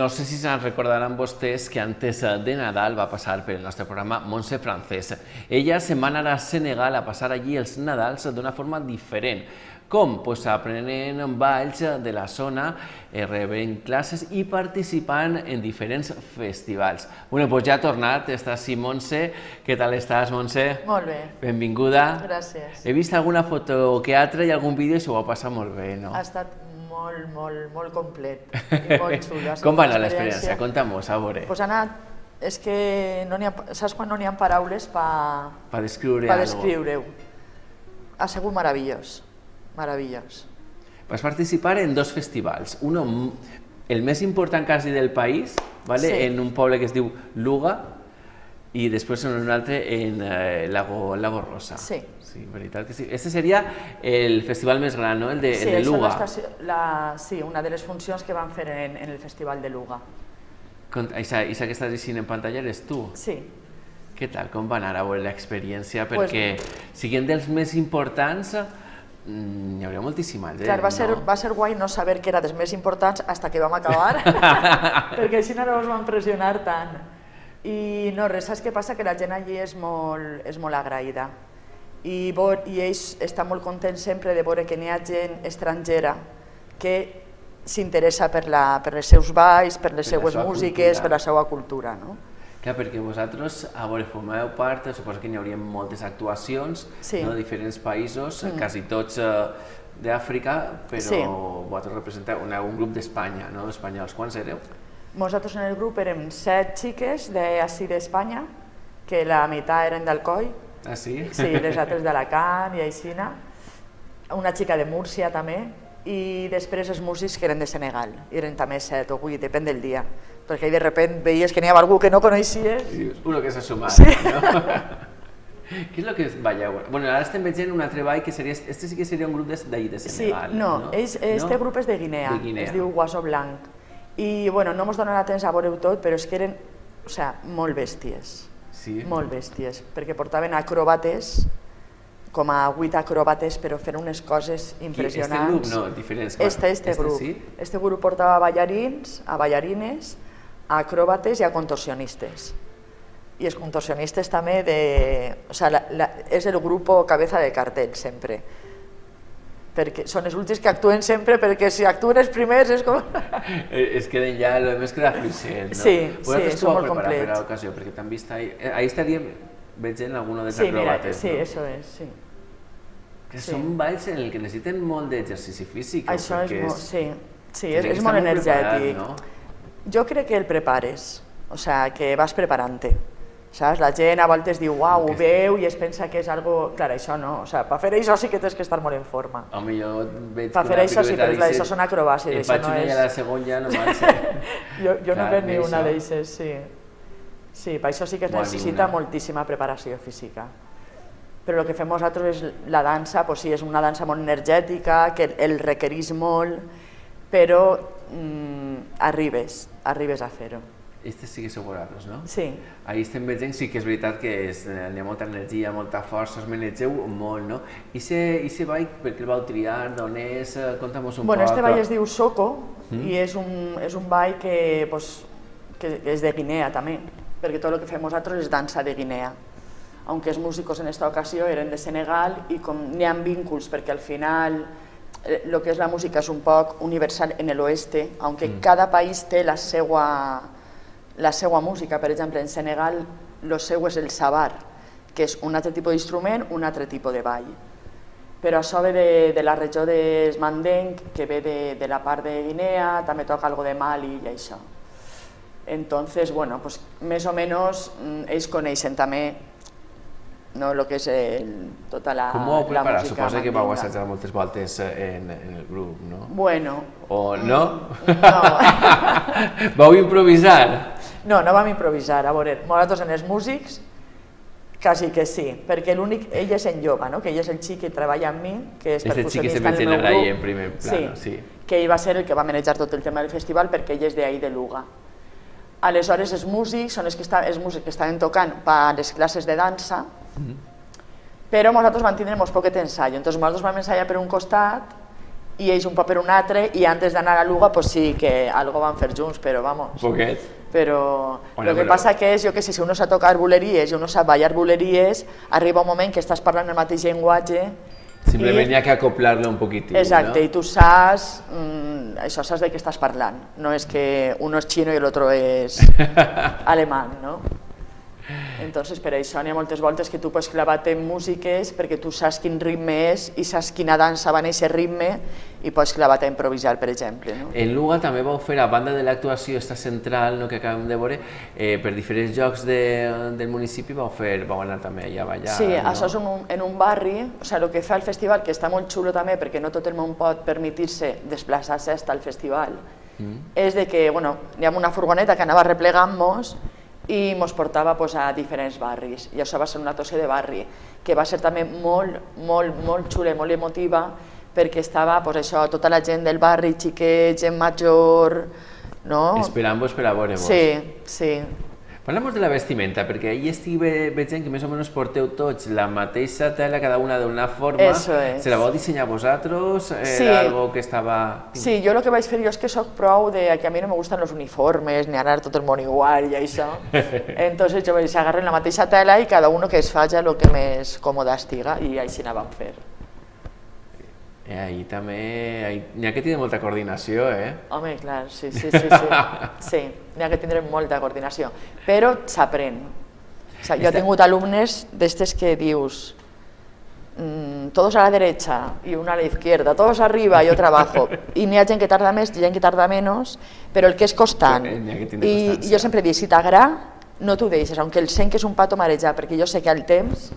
No sé si se'n recordaran vostès que antes de Nadal va passar per el nostre programa Montse Francés. Ella se'n va anar a Senegal a passar allí els Nadals d'una forma diferent. Com? Pues aprenent balls de la zona, eh, rebent classes i participant en diferents festivals. Bueno, pues ja ha tornat, està així Montse. Què tal estàs, Montse? Molt bé. Benvinguda. Gràcies. He vist alguna foto que altra i algun vídeo i s'ho va passar molt bé, no? Ha estat molt, molt, molt complet i molt xulo. Com va anar l'experiència? Conta-mos, a veure. Pues ha anat, és que no ha, saps quan no n'hi ha paraules per pa descriure pa descriure-ho. Ha sigut meravellós, meravellós. Vas participar en dos festivals, uno el més important quasi del país, ¿vale? Sí. en un poble que es diu Luga, i després en un altre en eh, Lago, Lago Rosa. Sí. Sí, veritat que sí. Este seria el festival més gran, no? El de, sí, el de Luga. Sí, la, sí, una de les funcions que van fer en, en el Festival de Luga. Ixa, Ixa que estàs dient en pantalla eres tu? Sí. Què tal? Com va anar a veure l'experiència? Pues- Perquè siguent dels més importants, mm, hi hauria moltíssima gent, Clar, va ser, no? va ser guai no saber que era dels més importants hasta que vam acabar, perquè així no ens van pressionar tant. I no, res, saps què passa? Que la gent allí és molt, és molt agraïda. I, I ells estan molt contents sempre de veure que n'hi ha gent estrangera que s'interessa per, la, per les seus balls, per les Per seues músiques, cultura. per la seva cultura. No? Clar, perquè vosaltres, a veure, formeu part, suposo que n'hi hauria moltes actuacions, Sí. no, de diferents països, mm. quasi tots eh, d'Àfrica, però Sí. vosaltres representeu un, un grup d'Espanya, no? espanyols. Quants éreu? Nosaltres en el grup érem set xiques d'ací d'Espanya, que la meitat eren d'Alcoi, Ah, sí? Sí, les altres d'Alacant i Aixina, una xica de Múrcia també, i després els músics que eren de Senegal, i eren també set o vuit, depèn del dia, perquè de repent veies que n'hi havia algú que no coneixies. I dius, uno que s'ha sumat, Sí. no? Què és el que balleu? Bueno, ara estem veient un altre ball que seria, este sí que seria un grup de- d'ahí, de Sí, Senegal, no, no? ells, este no? grup és de Guinea, De Guinea. es diu Guaso Blanc, i bueno, no mos donarà temps a veure-ho tot, però és que eren o sea, molt bèsties, Sí? molt bèsties, perquè portaven acròbates, com a vuit acròbates, però fent unes coses impressionants. este grup, no, diferents. Este, este, grup. Sí? Este grup portava ballarins, a ballarines, a acròbates i a contorsionistes. I els contorsionistes també de... O sea, la, la, és el grup cabeza de cartel, sempre. Perquè són els últims que actuen sempre, perquè si actuen els primers és com... Eh, Es queden ja, lo més queda fluixent, no? Sí, sí, ho molt preparat per a l'ocasió? Perquè t'han vist ahí, eh, ahí estaríem veient alguno dels Sí, mira, acrobates, sí, no? això és, sí. Que sí. són balls en el que necessiten molt d'exercici físic. Això és, molt, sí, sí, tiene és, és molt preparat, energètic. no? Jo crec que el prepares, o sea, que vas preparant-te. Saps? La gent a voltes diu, uau, ho veu i es pensa que és algo... Clar, això no, o sea, per fer això sí que tens que estar molt en forma. Home, jo veig Per fer això sí, però clar, això són acrobàcies, Em això no és- a la segona ja no marxa. Jo, jo no Clar, veig ni una d'eixes, sí. Sí, per això sí que es necessita moltíssima preparació física. Però el que fem nosaltres és la dansa, pues sí, és una dansa molt energètica, que el requerís molt, però mm, arribes, arribes a fer-ho. Este sí que sou vosaltres, no? Sí, Ahí estem veient, sí que és veritat que és, eh, hi ha molta energia, molta força, us manegeu molt, no? I se, i se ball, per què el vau triar, d'on és? Eh, Conta'm-nos un bueno, poc. este ball es diu Soco i és un, és un ball que, pues, que és de Guinea també, perquè tot el que fem nosaltres és dansa de Guinea. Aunque els músicos en esta ocasió eren de Senegal i com n'hi ha vínculs, perquè al final eh, lo que és la música és un poc universal en l'oeste, aunque mm. cada país té la seva, la seva música. Per exemple, en Senegal lo seu és el sabar, que és un altre tipus d'instrument, un altre tipus de ball però això ve de, de la regió de Mandeng, que ve de, de la part de Guinea, també toca algo de Mali i això. Entonces, bueno, pues més o menys mm, ells coneixen també no, lo que és el, tota la, Com ho la música Suposa que vau assajar moltes voltes eh, en, en el grup, no? Bueno, O no? no, vau improvisar? No, no vam improvisar. A veure, nosaltres en els músics, quasi que sí, perquè l'únic, ell és en yoga, no? que ell és el xic que treballa amb mi, que és És percussionista en el meu grup. en primer plano, sí. que ell va ser el que va manejar tot el tema del festival perquè ell és d'ahí de Luga. Aleshores els músics són els que, està, els músics que estaven tocant per les classes de dansa, però nosaltres vam tindre molt poquet ensaio, entonces nosaltres vam ensaiar per un costat i ells un poc per un altre, i antes d'anar a Luga pues sí que algo van fer junts, però vamos. Poquet. Però Bueno, el que però- passa que és, jo que sé, si uno sap tocar buleries i uno sap ballar buleries, arriba un moment que estàs parlant el mateix llenguatge Simplement i- hi ha que acoplar-lo un poquitín, Exacte, no? i tu saps, mm, això saps de què estàs parlant, no és que uno és xino i l'altre és alemany, no? Entonces, per això n'hi ha moltes voltes que tu pots clavar-te en músiques perquè tu saps quin ritme és i saps quina dansa va en aquest ritme i pots clavar-te a improvisar, per exemple. No? En Luga també vau fer, a banda de l'actuació esta central no, que acabem de veure, eh, per diferents llocs de, del municipi vau fer, vau anar també allà a ballar. Sí, no? això és un, en un barri, o sigui, el que fa el festival, que està molt xulo també, perquè no tot el món pot permetir-se desplaçar-se hasta el festival, mm. és de que, bueno, hi ha una furgoneta que anava replegant-nos i ens portava pues, a diferents barris. I això va ser una actuació de barri, que va ser també molt, molt, molt xula, i molt emotiva, perquè estava pues, això, tota la gent del barri, xiquets, gent major, no? Esperant-vos per a veure-vos. Sí, sí. Parlem de la vestimenta, perquè ahir estic ve- veient que més o menys porteu tots la mateixa tela, cada una d'una forma. Eso es. Se la vau dissenyar vosaltres? Era Sí. algo que estava... Sí, jo el que vaig fer jo és que sóc prou de que a mi no me gustan los uniformes, ni anar tot el món igual i això. Entonces jo vaig agarrar la mateixa tela i cada uno que es faci el que més còmode estiga i així anàvem fer. Eh, ahir també... N'hi ha que tenir molta coordinació, eh? Home, clar, sí, sí, sí, sí. Sí, n'hi ha que tindre molta coordinació, però s'aprèn. O sigui, jo he tingut alumnes d'estes que dius mm, todos a la derecha y una a la izquierda, todos arriba y otro abajo. I n'hi ha gent que tarda més gent que tarda menys, però el que és constant. Que tindre I jo sempre dic, si t'agrada, no t'ho deixes, aunque el sent que és un pato marejat, perquè jo sé que al temps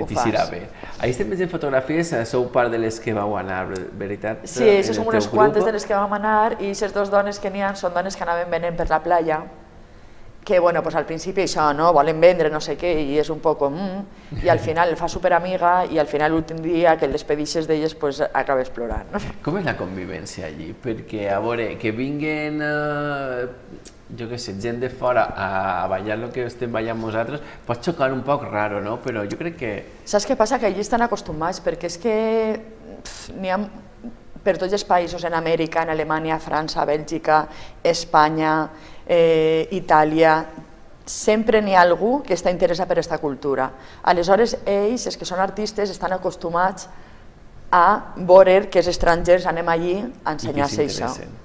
I t'hi bé. Ahir estem veient fotografies, eh, sou part de les que vau anar, ver- veritat? Sí, són unes quantes de les que vam anar i aquestes dues dones que n'hi ha són dones que anaven venent per la playa que bueno, pues al principi això, no? volen vendre no sé què i és un poc mm, i al final el fa superamiga i al final l'últim dia que el despedixes d'elles pues, acabes plorant. No? Com és la convivència allí? Perquè, a veure, que vinguen, eh, jo què sé, gent de fora a, ballar el que estem ballant nosaltres, pot xocar un poc raro, no? Però jo crec que... Saps què passa? Que allí estan acostumats, perquè és que n'hi ha per tots els països, en Amèrica, en Alemanya, França, Bèlgica, Espanya, eh, Itàlia, sempre n'hi ha algú que està interessat per aquesta cultura. Aleshores, ells, els que són artistes, estan acostumats a veure que els estrangers anem allí a ensenyar-se això. s'interessen.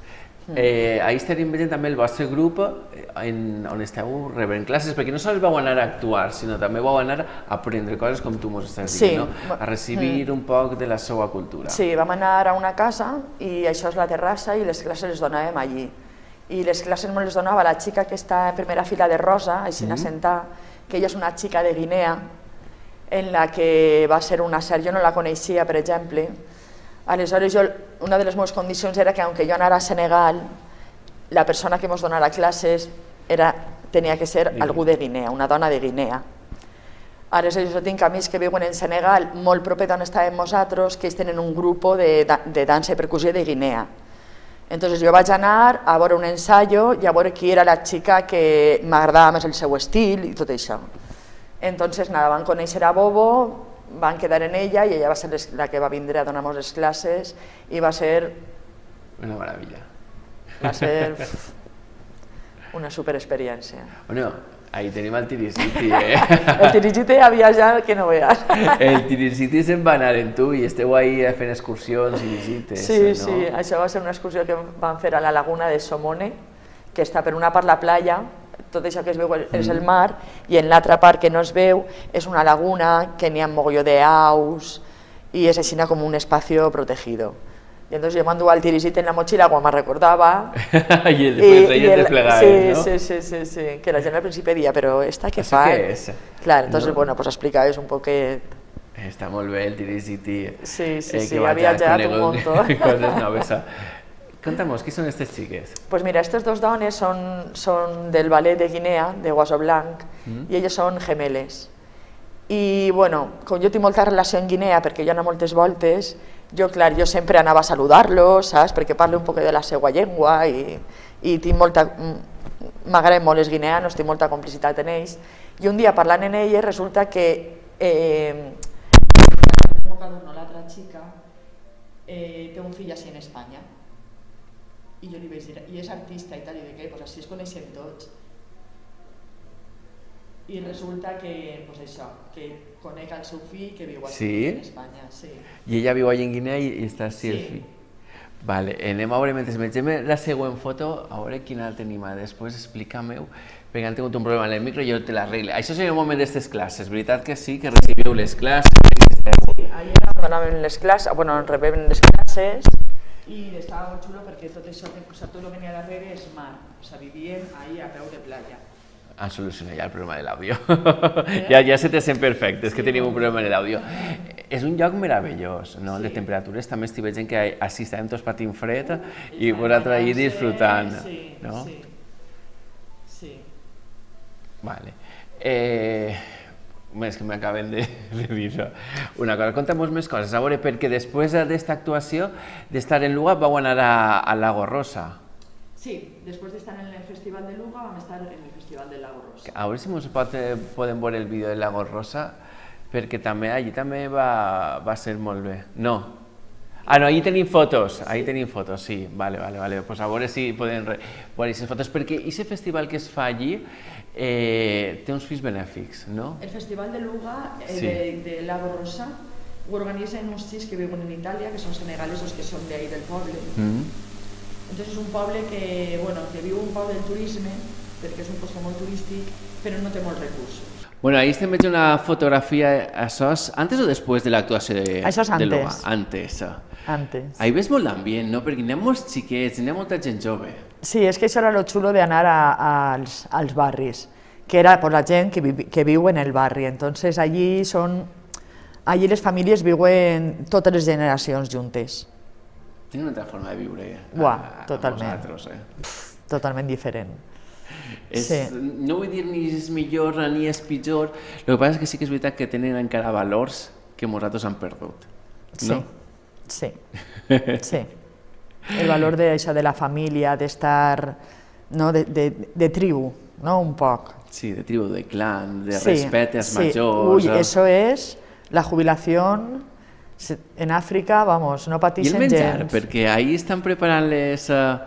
Eh, ahir estaríem veient també el vostre grup eh, en, on esteu rebent classes, perquè no sols vau anar a actuar, sinó també vau anar a aprendre coses com tu mos estàs Sí. dient, no? a recibir un poc de la seva cultura. Sí, vam anar a una casa i això és la terrassa i les classes les donàvem allí. I les classes me les donava la xica que està en primera fila de rosa, així mm. sentar, que ella és una xica de Guinea, en la que va ser una ser, jo no la coneixia, per exemple. Aleshores, jo, una de les meves condicions era que, aunque jo anara a Senegal, la persona que ens donara classes era, tenia que ser algú de Guinea, una dona de Guinea. Ara jo tinc amics que viuen en Senegal, molt proper d'on estàvem nosaltres, que ells tenen un grup de, de dansa i percussió de Guinea. Entonces jo vaig anar a veure un ensayo i a veure qui era la xica que m'agradava més el seu estil i tot això. Entonces nada, van conèixer a Bobo, van quedar en ella i ella va ser la que va vindre a donar-nos les classes i va ser, Una meravella. va ser una superexperiència. Bueno, ahí tenim el Tiriciti, eh? El dirigite havia ja que no veas. el Tiriciti se'n va anar en tu i esteu ahí fent excursions i visites, Sí, no? sí, això va ser una excursió que van fer a la laguna de Somone, que està per una part la playa, tot això que es veu és el mar, i en l'altra part que no es veu és una laguna que n'hi ha mogolló d'aus i és així com un espacio protegido. I entonces yo mando al tirisite en la mochila quan me recordava I el, elles el- desplegaven, sí, no? sí, sí, sí, sí, que la gent al principi dia, però esta Això fa? què és? Clar, entonces, No? bueno, pues explicaves un poquet Està molt bé el Tiriciti. Sí, sí, eh, sí, que ha viatjat un montón. Coses noves. Conta'm, qui són aquestes xiques? Pues mira, estas dos dones són, són del ballet de Guinea, de Guaso Blanc, Mm. i elles són gemeles. I bueno, com jo tinc molta relació en Guinea, perquè jo anava moltes voltes, jo, clar, jo sempre anava a saludar-los, saps? Perquè parlo un poc de la seva llengua i, i tinc molta... M'agraden molt els guineanos, tinc molta complicitat en ells. I un dia parlant en elles resulta que... Eh, l'altra xica eh, té un fill així en Espanya. I jo li vaig dir, i és artista i tal, i de què? Pues així es coneixen tots. I resulta que, pues això, que conec el seu fill que viu aquí Sí? en Espanya. Sí. I ella viu allà en Guinea i, i està així el Sí. fill. Vale, anem a veure, mentre mengem la següent foto, a veure quina la tenim a després, explica-m'ho, perquè han tingut un problema en el micro i jo te l'arregle. Això seria un moment d'aquestes classes, veritat que sí, que recibiu les classes, que esteu... Allà donaven les classes, bueno, rebem les classes i estava molt xulo perquè tot això, o sea, tot el que venia darrere és mar, o sea, vivíem ahí a peu de playa. Han solucionat ja el problema de l'àudio. ja, ja se te sent perfecte, és que tenim un problema en l'àudio. És un lloc meravellós, no? De temperatures també estic veient que així estàvem tots patint fred i vosaltres ahir disfrutant, Sí, no? sí, sí. Vale. Eh, és que m'acaben de, de dir això. Una cosa, conta'm més coses. A veure, perquè després d'aquesta actuació, d'estar en Luga, vau anar a, a Lago Rosa. Sí, després d'estar en el Festival de Luga vam estar en el Festival del Lago Rosa. A veure si ens pot, eh, podem veure el vídeo de Lago Rosa, perquè també allí també va, va ser molt bé. No. Ah, no, allí tenim fotos, allí tenim fotos, sí, vale, vale, vale. Pues a veure si podem re- veure aquestes fotos, perquè aquest festival que es fa allí eh, té uns fins benèfics, no? El Festival de Luga eh, Sí. de, de Lago Rosa ho organitzen uns xics que viuen en Itàlia, que són senegalesos, que són d'ahí del poble. Mm. Entonces és un poble que, bueno, que viu un poc del turisme, perquè és un poble molt turístic, però no té molts recursos. Bueno, ahí estem veig una fotografia, això és antes o després de l'actuació de, Això és de Loga? antes. Antes. Antes. Ahí ves molt l'ambient, no? Perquè n'hi ha molts xiquets, n'hi ha molta gent jove. Sí, és que això era lo xulo d'anar a, a, als, als barris, que era por la gent que, vi, que viu en el barri. Entonces allí són, allí les famílies viuen totes les generacions juntes, Tenen una altra forma de viure. Buah, a, a totalment. vosaltres, eh? totalment diferent. És, Sí. No vull dir ni és millor ni és pitjor, el que passa és que sí que és veritat que tenen encara valors que nosaltres han perdut. Sí, No? sí, sí. El valor d'això de la família, d'estar, no, de, de, de tribu, no, un poc. Sí, de tribu, de clan, de Sí, respecte als sí. majors. Uy, eh? eso es la jubilación se- en África, vamos, no I el menjar, gens. perquè ahir estan preparant les, uh,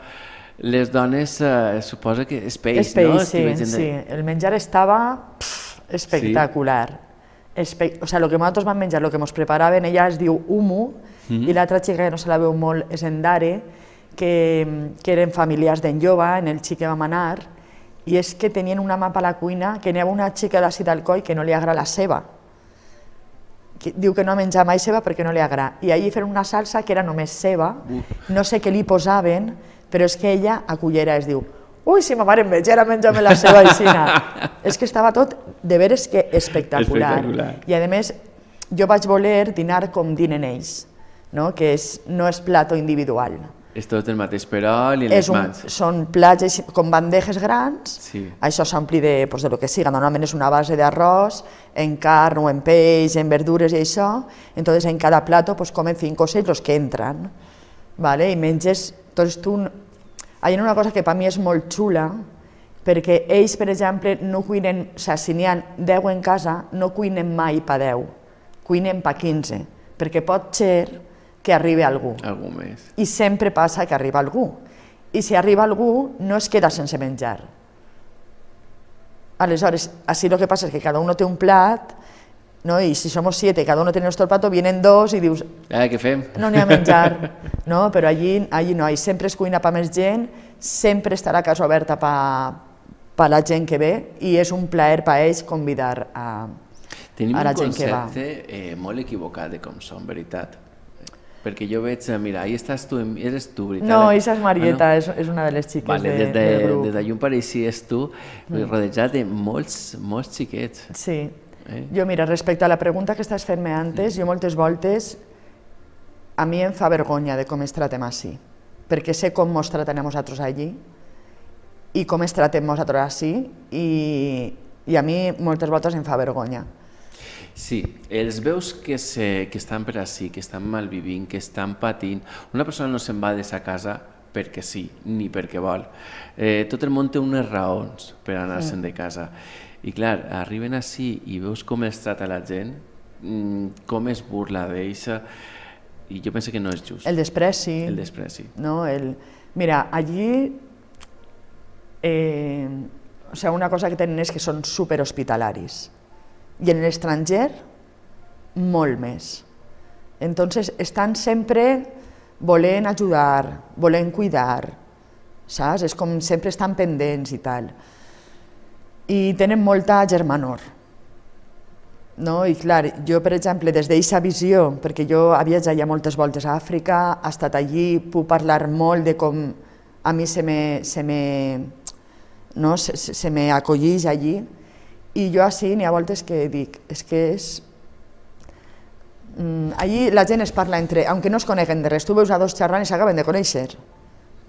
les dones, uh, suposa que és peix, És peix, no? sí, de- sí. El menjar estava pff, espectacular. Espe o sea, lo que nosaltres vam menjar, lo que ens preparaven, ella es diu Umu, Mhm. i l'altra xica que no se la veu molt és en Dare, que, que eren familiars d'en Jova, en el xic que vam anar, i és que tenien una mapa a la cuina que n'hi havia una xica d'ací d'Alcoi que no li agrada la ceba. Que diu que no menja mai ceba perquè no li agrada. I allí feren una salsa que era només ceba, no sé què li posaven, però és que ella a cullera es diu Ui, si ma mare em veig, ara menja-me la seva aixina. és que estava tot de veres que espectacular. Espectacular. I a més, jo vaig voler dinar com dinen ells, no? que és, no és plato individual. És tot el mateix perol i És les un, mans. són plats així, com bandejes grans, Sí. això s'ompli de, pues, de lo que siga, normalment és una base d'arròs, en carn o en peix, en verdures i això, entonces en cada plato pues, comen cinco o seis los que entran, ¿vale? i menges, entonces tu, hi ha una cosa que per mi és molt xula, perquè ells, per exemple, no cuinen, o sigui, si n'hi ha 10 en casa, no cuinen mai pa 10, cuinen pa 15, perquè pot ser que arribi algú Algú més. i sempre passa que arriba algú. I si arriba algú, no es queda sense menjar. Aleshores, així el que passa és que cada uno té un plat, no? i si somos siete, cada uno tiene nuestro plato, vienen dos i dius, Ara què fem? no n'hi ha menjar, no? però allí, allí no, allí sempre es cuina per més gent, sempre estarà casa oberta per pa la gent que ve i és un plaer per ells convidar a, Tenim a la un gent que va. concepte eh, molt equivocat de com som, veritat. Perquè jo veig, eh, mira, ahí estàs tu, eres tu, veritat? No, esa és Marieta, Ah, és, és una de les xiques Vale, de, des de, del grup. des on pareixies tu, mm. rodejat de molts, molts xiquets. Sí. Eh? Jo, mira, respecte a la pregunta que estàs fent-me antes, jo moltes voltes a mi em fa vergonya de com es tratem així, perquè sé com mos traten a nosaltres allí i com es tratem nosaltres així i, i a mi moltes voltes em fa vergonya. Sí, els veus que, se, que estan per ací, que estan malvivint, que estan patint. Una persona no se'n va de sa casa perquè sí, ni perquè vol. Eh, tot el món té unes raons per anar-se'n de casa. I clar, arriben ací i veus com els trata la gent, mm, com es burla d'ells, i jo penso que no és just. El despreci. El despreci. No? El... Mira, allí eh, o sea, una cosa que tenen és que són superhospitalaris i en l'estranger molt més. Entonces estan sempre volent ajudar, volent cuidar, saps? És com sempre estan pendents i tal. I tenen molta germanor. No? I clar, jo, per exemple, des d'aquesta visió, perquè jo havia ja moltes voltes a Àfrica, he estat allí, puc parlar molt de com a mi se me, se me, no? se, se me acollís allí, i jo així n'hi ha voltes que dic, és que és... Mm, allí la gent es parla entre, aunque no es coneguen de res, tu veus a dos xerrant i s'acaben de conèixer,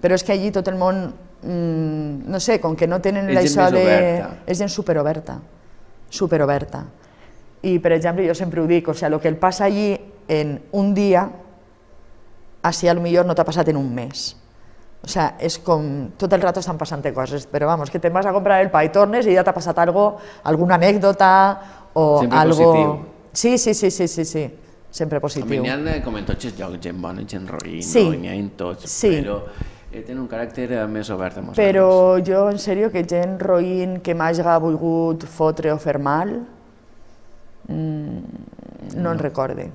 però és que allí tot el món, mm, no sé, com que no tenen és això de... Oberta. És gent superoberta, superoberta. I, per exemple, jo sempre ho dic, o sea, el que el passa allí en un dia, així a lo millor no t'ha passat en un mes. O sea, és com, tot el rato estan passant coses, però vamos, que te'n vas a comprar el pa i tornes i ja t'ha passat algo, alguna anècdota o Sempre algo... positiu. Sí, sí, sí, sí, sí, sí, sempre A positiu. n'hi ha, com en tots els llocs, gent bona, gent roïn, Sí. no? n'hi ha en tots, Sí. però eh, tenen un caràcter més obert els Però jo, en sèrio, que gent roïn que m'hagi volgut fotre o fer mal, mm, no en recorde.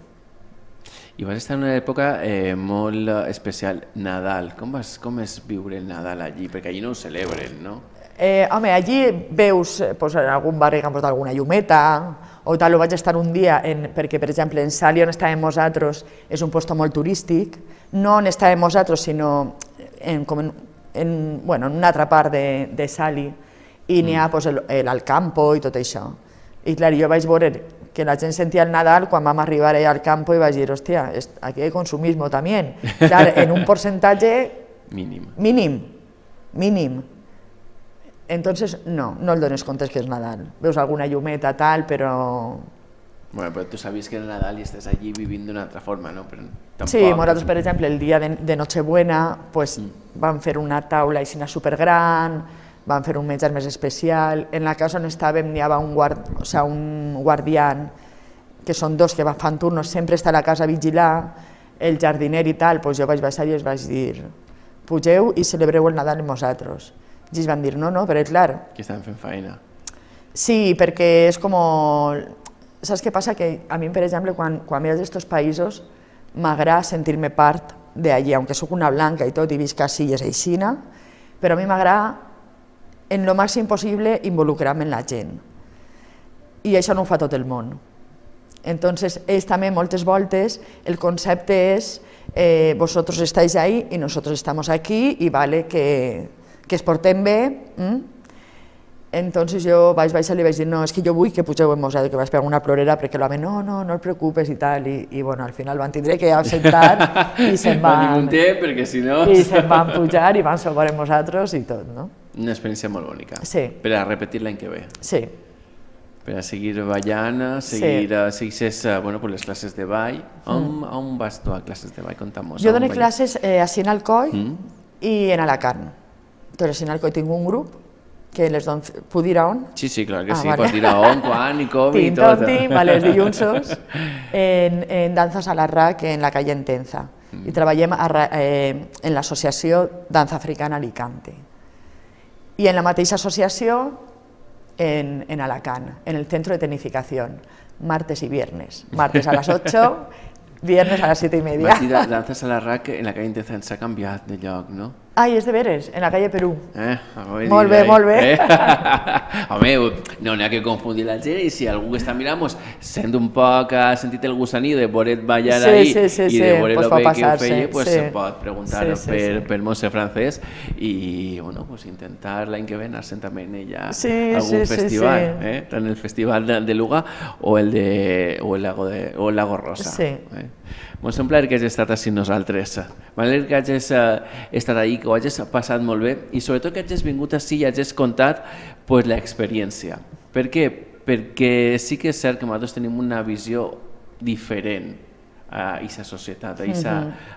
I vas estar en una època eh, molt especial, Nadal. Com, vas, com és viure el Nadal allí? Perquè allí no ho celebren, no? Eh, home, allí veus eh, pues, en algun barri que han posat alguna llumeta o tal, o vaig estar un dia, en, perquè per exemple en Sali on estàvem nosaltres és un lloc molt turístic, no on estàvem nosaltres sinó en, com en, en, bueno, en una altra part de, de Sali i n'hi ha pues, el, el Alcampo i tot això. I clar, jo vaig veure que la gent sentia el Nadal quan vam arribar allà al campo i vaig dir, hòstia, aquí hay consumismo también. Clar, en un porcentaje Mínim. mínim, mínim. Entonces, no, no el dones comptes que és Nadal. Veus alguna llumeta, tal, però... Bueno, però tu sabies que era Nadal i estàs allí vivint d'una altra forma, no? Però tampoc... Sí, nosaltres, per exemple, el dia de, de Nochebuena pues, Mm. vam fer una taula així supergran, vam fer un menjar més especial. En la casa on estàvem n'hi havia un, guard, o sea, un guardián, que són dos que van- fan turnos, sempre està a la casa a vigilar, el jardiner i tal, pues jo vaig baixar i els vaig dir pugeu i celebreu el Nadal amb nosaltres. I ells van dir no, no, però clar, Que estan fent feina. Sí, perquè és com... Saps què passa? Que a mi, per exemple, quan, quan veig aquests països, m'agrada sentir-me part d'allí, aunque sóc una blanca i tot, i visc i és aixina, però a mi m'agrada, en lo màxim possible, involucrar-me en la gent. I això no ho fa tot el món. Entonces, ells també moltes voltes, el concepte és eh, vosotros estáis ahí y nosotros estamos aquí y vale que, que es portem bé, mm? Entonces jo vaig baixar i li vaig dir, no, és que jo vull que pugeu en Mosado, que vaig pegar una plorera perquè l'home, no, no, no et preocupes i tal, i, i bueno, al final van tindre que absentar i se'n Van... Ningú té, perquè si no... i se'n van pujar i van sopar amb nosaltres i tot, no? Una experiència molt bonica. Sí. Per a repetir l'any que ve. Sí, Per a seguir ballant, seguir, sí. seguixes eh, bueno, pues les classes de ball. On, on vas tu a classes de ball? Conta'm-nos. jo on dono classes eh, a Sinalcoi Mm. i en Alacant. Entonces, a Sinalcoi tinc un grup que les dono, puc dir a on? Sí, sí, clar que Ah, sí. vale. Pots dir a on, quan i com i tot. tim, vale, els dillunsos, en, en Danzas a la RAC en la calle Entenza. I treballem a, eh, en l'associació Danza Africana Alicante. I en la mateixa associació en, en Alacant, en el Centro de Tecnificación, martes y viernes. Martes a las 8, viernes a las 7 y media. Vaig dir de danzas a la RAC en la calle Intensa s'ha canviat de lloc, no? Ai, és de veres, en la calle Perú. Eh? Molt bé, eh? molt bé. Eh? Home, no n'hi ha que confundir la gent i si algú que està mirant pues, sent un poc, ha sentit el gusaní de veure't ballar Sí, ahí sí, sí, i sí, de veure pues bé que ho feia, pues, sí. se pot preguntar Sí, sí, per, sí. per Montse Francés i bueno, pues, intentar l'any que ve anar-se'n també en ella Sí, algun sí, sí, festival, sí. eh? tant el festival de, de Luga o el, de, o el, lago, de, o el lago Rosa. Sí. Eh? Un plaer que hagis estat així nosaltres. M'alegra que hagis eh, estat ahí, que ho hagis passat molt bé i sobretot que hagis vingut així i hagis contat pues, l'experiència. Per què? Perquè sí que és cert que nosaltres tenim una visió diferent a aquesta societat, a, esa,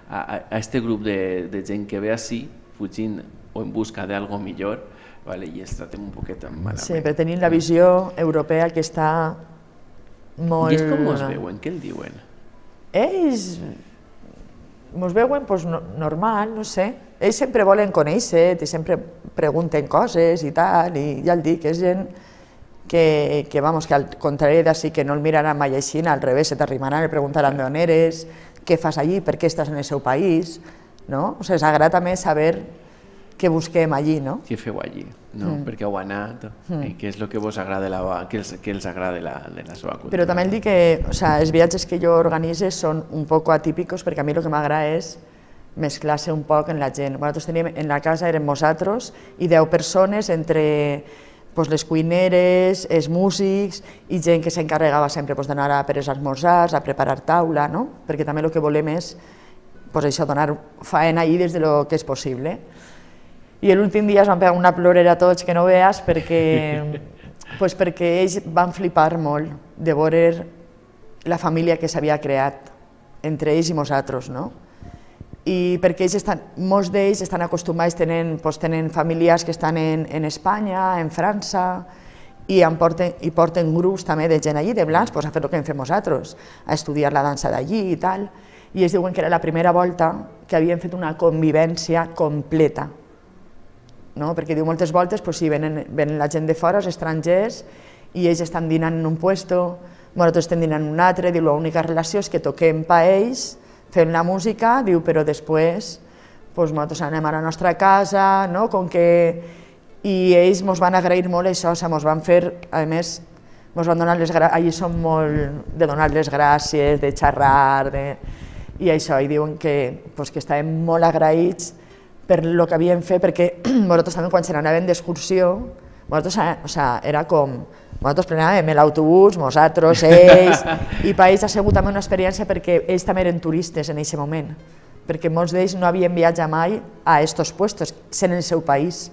a, a, a este grup de, de gent que ve així, fugint o en busca d'algo millor, vale? i els tratem un poquet malament. Sí, però tenim la visió europea que està molt... I és com es veuen? Què el diuen? Ells ens veuen pues, no, normal, no sé. Ells sempre volen conèixer i sempre pregunten coses i tal, i ja el dic, és gent que, que, vamos, que al contrari d'ací, que no el miraran mai així, al revés, se t'arrimaran i preguntaran d'on eres, què fas allí, per què estàs en el seu país, no? O sigui, s'agrada també saber què busquem allí, no? Què feu allí, no? Mm. Per què heu anat mm. i què és el que vos agrada la, què els, què els agrada la, de la seva cultura. Però també el dic que o sea, els viatges que jo organitze són un poc atípicos perquè a mi el que m'agrada és mesclar-se un poc en la gent. Nosaltres teníem, en la casa érem nosaltres i 10 persones entre pues, les cuineres, els músics i gent que s'encarregava sempre pues, d'anar a per els esmorzars, a preparar taula, no? perquè també el que volem és pues, això, donar faena allí des de lo que és possible. I l'últim dia es van pegar una plorera tots que no veas perquè, pues perquè ells van flipar molt de veure la família que s'havia creat entre ells i nosaltres, no? I perquè ells estan, molts d'ells estan acostumats, tenen, pues, tenen famílies que estan en, en Espanya, en França, i, en porten, i porten grups també de gent allí, de blancs, pues, a fer el que hem fet nosaltres, a estudiar la dansa d'allí i tal, i ells diuen que era la primera volta que havien fet una convivència completa, no? perquè diu moltes voltes pues, sí, venen, venen la gent de fora, els estrangers, i ells estan dinant en un puesto, nosaltres estem dinant en un altre, diu l'única relació és que toquem pa ells, fem la música, diu, però després pues, nosaltres anem a la nostra casa, no? com que... I ells ens van agrair molt això, o ens van fer, a més, ens van donar les gràcies, allí som molt de donar les gràcies, de xerrar, de... i això, i diuen que, pues, que estàvem molt agraïts per lo que havien fet, perquè nosaltres també quan se n'anaven d'excursió, nosaltres, eh, o sea, era com, nosaltres prenàvem l'autobús, nosaltres, ells, i per ells ha sigut també una experiència perquè ells també eren turistes en aquest moment, perquè molts d'ells no havien viatjat mai a aquests puestos, sent el seu país.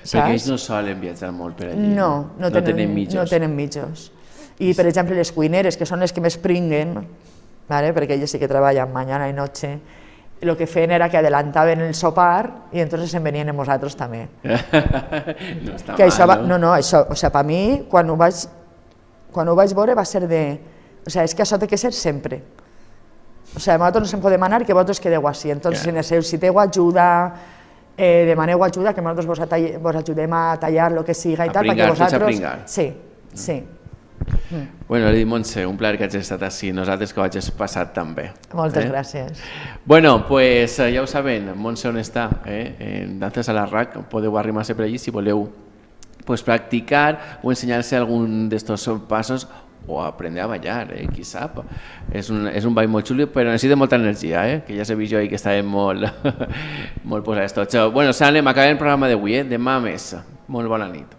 Saps? Perquè ells no solen viatjar molt per allí. No, no, no tenen, tenen mitjos. No tenen mitjos. I, per exemple, les cuineres, que són les que més pringuen, ¿vale? perquè elles sí que treballen mañana i noche, lo que feien era que adelantaven el sopar i entonces se'n venien amb nosaltres també. no està que mal, això va, no? No, no, això, o sigui, per mi, quan ho vaig, quan ho vaig veure va ser de... O sigui, és que això té que ser sempre. O sigui, nosaltres no se'n podem anar que vosaltres quedeu així. Entonces, yeah. si necessiteu ajuda, eh, demaneu ajuda, que nosaltres vos, vos ajudem a tallar el que siga i a tal, pringar, perquè vosaltres... Sí, sí. Mm. Bueno, li Montse, un plaer que hagis estat així, nosaltres que ho hagis passat també. Moltes eh? gràcies. Bueno, pues eh, ja ho saben, Montse on està, eh? en Dances a la RAC, podeu arrimar-se per allí si voleu pues, practicar o ensenyar-se algun d'estos passos o aprendre a ballar, eh? qui sap. És un, és un ball molt xulo, però necessita molta energia, eh? que ja s'ha vist jo ahir que estàvem molt, molt posats tots. Bueno, Sanem, acabem el programa d'avui, eh? demà més. Molt bona nit.